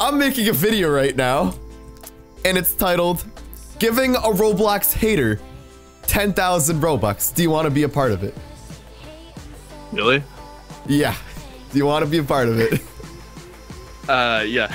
I'm making a video right now, and it's titled Giving a Roblox Hater 10,000 Robux. Do you want to be a part of it? Really? Yeah. Do you want to be a part of it? Uh, yeah.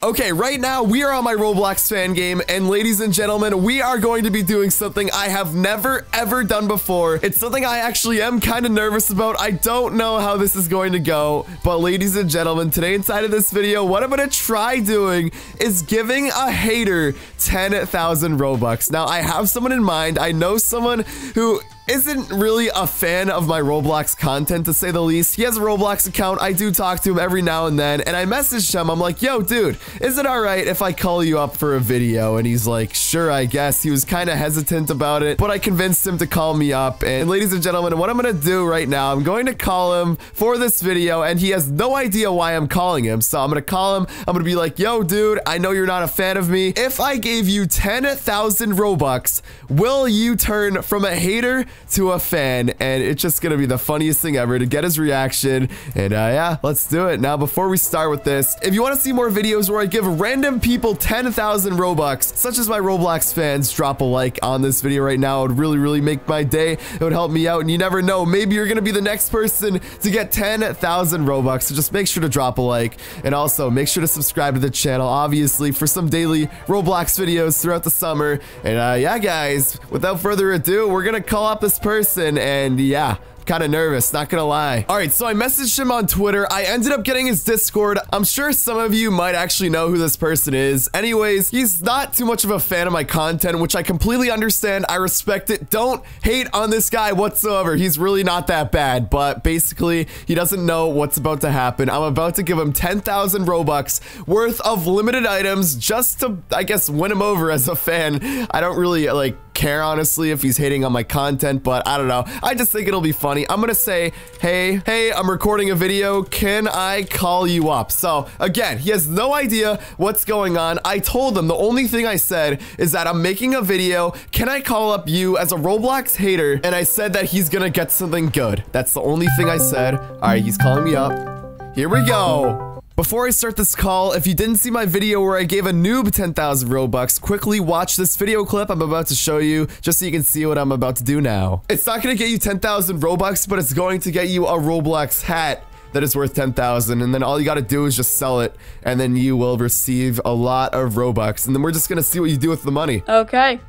Okay, right now we are on my Roblox fan game, and ladies and gentlemen, we are going to be doing something I have never ever done before. It's something I actually am kind of nervous about. I don't know how this is going to go, but ladies and gentlemen, today inside of this video, what I'm going to try doing is giving a hater 10,000 Robux. Now, I have someone in mind. I know someone who isn't really a fan of my Roblox content to say the least. He has a Roblox account. I do talk to him every now and then, and I messaged him. I'm like, yo, dude, is it all right if I call you up for a video? And he's like, sure, I guess. He was kind of hesitant about it, but I convinced him to call me up. And ladies and gentlemen, what I'm going to do right now, I'm going to call him for this video, and he has no idea why I'm calling him. So I'm going to call him. I'm going to be like, yo, dude, I know you're not a fan of me. If I gave you 10,000 Robux, will you turn from a hater to a fan, and it's just gonna be the funniest thing ever to get his reaction. And uh, yeah, let's do it. Now, before we start with this, if you want to see more videos where I give random people 10,000 Robux, such as my Roblox fans, drop a like on this video right now. It would really, really make my day. It would help me out, and you never know, maybe you're gonna be the next person to get 10,000 Robux. So just make sure to drop a like, and also make sure to subscribe to the channel, obviously, for some daily Roblox videos throughout the summer. And uh, yeah, guys, without further ado, we're gonna call up this person, and yeah, kind of nervous, not gonna lie. All right, so I messaged him on Twitter. I ended up getting his Discord. I'm sure some of you might actually know who this person is. Anyways, he's not too much of a fan of my content, which I completely understand. I respect it. Don't hate on this guy whatsoever. He's really not that bad, but basically, he doesn't know what's about to happen. I'm about to give him 10,000 Robux worth of limited items just to, I guess, win him over as a fan. I don't really, like, care honestly if he's hating on my content, but I don't know. I just think it'll be funny. I'm gonna say, hey, hey, I'm recording a video. Can I call you up? So again, he has no idea what's going on. I told him the only thing I said is that I'm making a video. Can I call up you as a Roblox hater? And I said that he's gonna get something good. That's the only thing I said. All right, he's calling me up. Here we go. Before I start this call, if you didn't see my video where I gave a noob 10,000 Robux, quickly watch this video clip I'm about to show you, just so you can see what I'm about to do now. It's not going to get you 10,000 Robux, but it's going to get you a Roblox hat that is worth 10,000 and then all you got to do is just sell it and then you will receive a lot of Robux and then we're just going to see what you do with the money. Okay.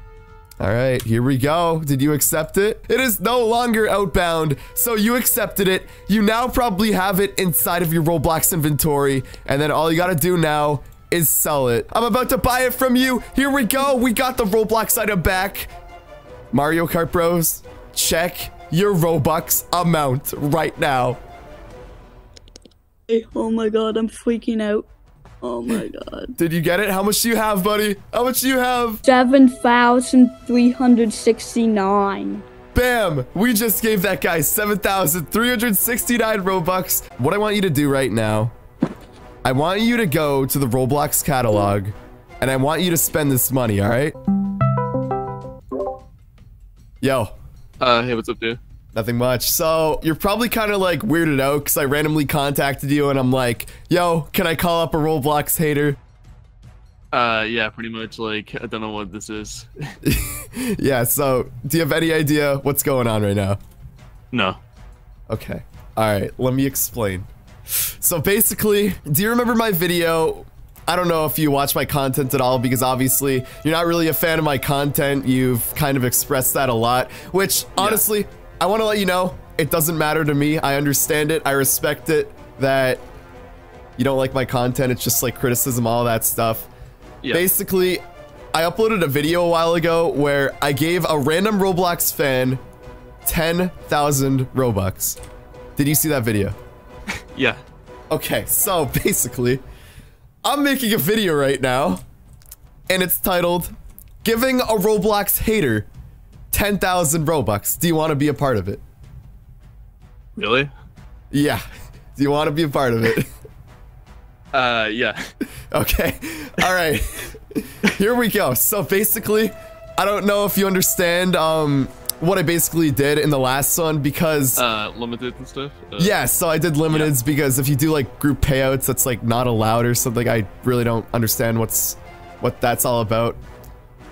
All right, here we go. Did you accept it? It is no longer outbound, so you accepted it. You now probably have it inside of your Roblox inventory, and then all you gotta do now is sell it. I'm about to buy it from you. Here we go. We got the Roblox item back. Mario Kart Bros, check your Robux amount right now. Oh my god, I'm freaking out. Oh my god. Did you get it? How much do you have, buddy? How much do you have? 7,369. Bam! We just gave that guy 7,369 Robux. What I want you to do right now, I want you to go to the Roblox catalog, and I want you to spend this money, all right? Yo. Uh, hey, what's up, dude? Nothing much. So you're probably kind of like weirded out because I randomly contacted you and I'm like, yo, can I call up a Roblox hater? Uh, yeah, pretty much. Like, I don't know what this is. yeah, so do you have any idea what's going on right now? No. Okay. All right, let me explain. So basically, do you remember my video I don't know if you watch my content at all because obviously you're not really a fan of my content. You've kind of expressed that a lot, which honestly, yeah. I want to let you know, it doesn't matter to me. I understand it. I respect it that you don't like my content. It's just like criticism, all that stuff. Yep. Basically, I uploaded a video a while ago where I gave a random Roblox fan 10,000 Robux. Did you see that video? yeah. Okay, so basically, I'm making a video right now, and it's titled, Giving a Roblox Hater 10,000 Robux. Do you want to be a part of it? Really? Yeah. Do you want to be a part of it? Uh, yeah. Okay. All right. Here we go. So basically, I don't know if you understand um what I basically did in the last one because Uh, limited and stuff. Uh, yeah, so I did limiteds because if you do like group payouts, that's like not allowed or something. I really don't understand what's what that's all about.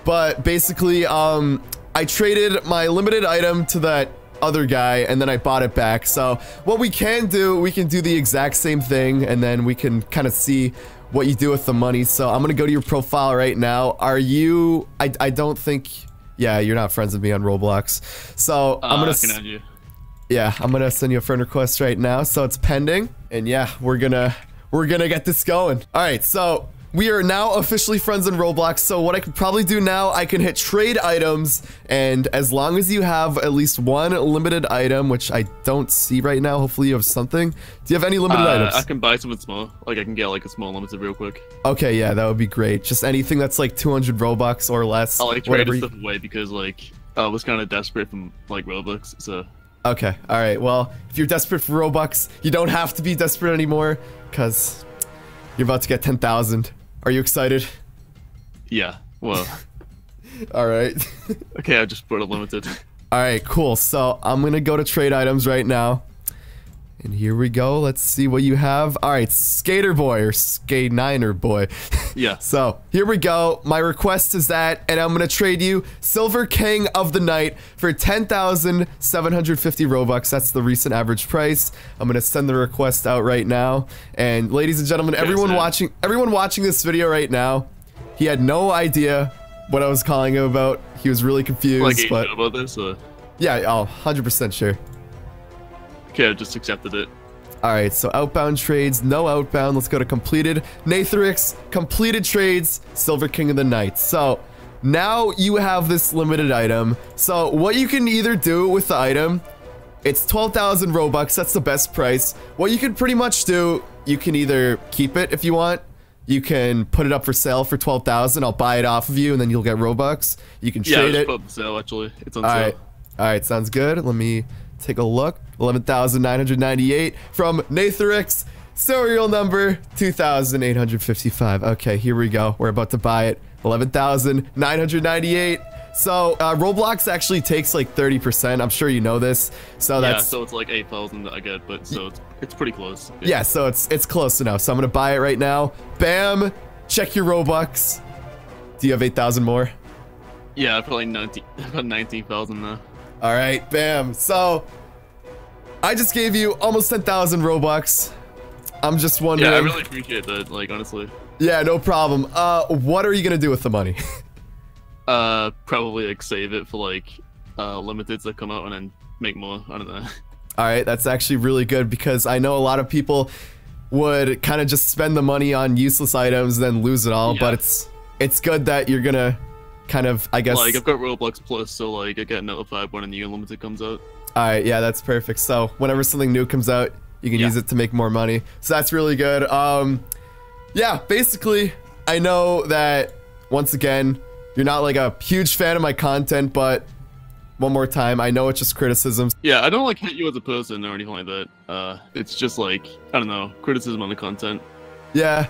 But basically, um, I traded my limited item to that other guy and then I bought it back. So what we can do, we can do the exact same thing and then we can kind of see what you do with the money. So I'm gonna go to your profile right now. Are you? I I don't think. Yeah, you're not friends with me on Roblox. So Uh, I'm gonna. I can s- add you. yeah, I'm gonna send you a friend request right now. So it's pending, and yeah, we're gonna we're gonna get this going. All right, so we are now officially friends in Roblox. So what I could probably do now, I can hit trade items, and as long as you have at least one limited item, which I don't see right now, hopefully you have something. Do you have any limited Uh, items? I can buy something small. Like I can get like a small limited real quick. Okay, yeah, that would be great. Just anything that's like 200 Robux or less. I like you- stuff away because like I was kind of desperate from like Roblox. So Okay, all right. Well, if you're desperate for Robux, you don't have to be desperate anymore, because you're about to get 10,000. Are you excited? yeah. Well, All right. okay. I just bought a limited. all right, cool. So I'm going to go to trade items right now. And here we go. Let's see what you have. All right, Skater Boy or Skate Niner Boy. Yeah. So here we go. My request is that, and I'm gonna trade you Silver King of the Night for 10,750 Robux. That's the recent average price. I'm gonna send the request out right now. And ladies and gentlemen, everyone watching, everyone watching this video right now, he had no idea what I was calling him about. He was really confused, Like but about this. Uh, yeah, oh, 100% sure. Okay, I just accepted it. All right, so outbound trades, no outbound. Let's go to completed. Nathorix, completed trades, Silver King of the Night. So now you have this limited item. So what you can either do with the item, it's 12,000 Robux. That's the best price. What you can pretty much do, you can either keep it if you want. You can put it up for sale for 12,000. I'll buy it off of you and then you'll get Robux. You can Yeah, trade it. put up the sale actually. It's on All sale. right. All right, sounds good. Let me take a look. 11,998 from Nathorix. Serial number 2,855. Okay, here we go. We're about to buy it. 11,998. So, uh, Roblox actually takes like 30%. I'm sure you know this. So that's Yeah, so it's like eight thousand I get, but so it's it's pretty close. yeah, so it's it's close enough. So I'm gonna buy it right now. Bam! Check your Robux. Do you have 8,000 more? Yeah, probably put nineteen, nineteen thousand now. All right, bam. So I just gave you almost 10,000 Robux. I'm just wondering. Yeah, I really appreciate that. Like honestly, Yeah, no problem. Uh, what are you gonna do with the money? uh, probably like save it for like uh limiteds that come out and then make more. I don't know. All right, that's actually really good because I know a lot of people would kind of just spend the money on useless items then lose it all. Yeah. But it's it's good that you're gonna kind of, I guess. Like I've got Roblox Plus, so like I get notified when a new unlimited comes out. All right, yeah, that's perfect. So whenever something new comes out, you can Yeah. use it to make more money. So that's really good. Um, yeah, basically, I know that once again, you're not like a huge fan of my content, but one more time, I know it's just criticisms. Yeah, I don't like hate you as a person or anything like that. Uh, it's just like I don't know criticism on the content. Yeah,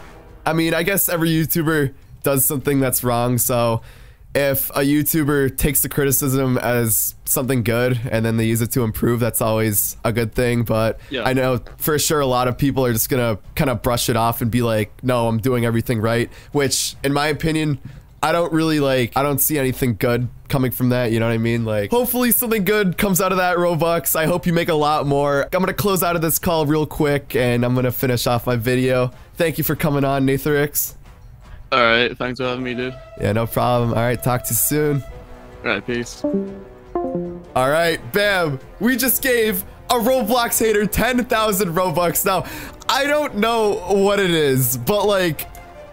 I mean, I guess every YouTuber does something that's wrong. So if a YouTuber takes the criticism as something good and then they use it to improve, that's always a good thing. But Yeah. I know for sure a lot of people are just gonna kind of brush it off and be like, no, I'm doing everything right. Which, in my opinion, I don't really like, I don't see anything good coming from that. You know what I mean? Like, hopefully something good comes out of that Robux. I hope you make a lot more. I'm gonna close out of this call real quick and I'm gonna finish off my video. Thank you for coming on, Nathorix. All right, thanks for having me, dude. Yeah, no problem. All right, talk to you soon. All right, peace. All right, bam. We just gave a Roblox hater 10,000 Robux. Now, I don't know what it is, but like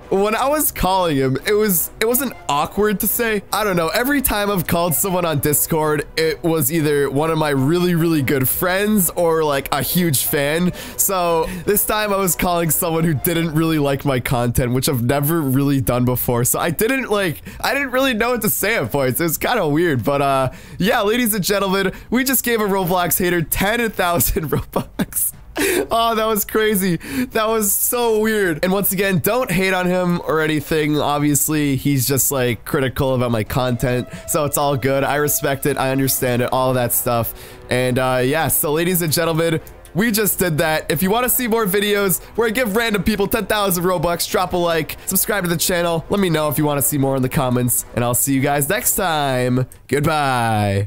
when I was calling him, it was it wasn't awkward to say. I don't know. Every time I've called someone on Discord, it was either one of my really really good friends or like a huge fan. So, this time I was calling someone who didn't really like my content, which I've never really done before. So, I didn't like I didn't really know what to say at points. It was kind of weird, but uh yeah, ladies and gentlemen, we just gave a Roblox hater 10,000 Robux. Oh, that was crazy. That was so weird. And once again, don't hate on him or anything. Obviously, he's just like critical about my content. So it's all good. I respect it. I understand it. All that stuff. And uh, yeah, so ladies and gentlemen, we just did that. If you want to see more videos where I give random people 10,000 Robux, drop a like, subscribe to the channel. Let me know if you want to see more in the comments. And I'll see you guys next time. Goodbye.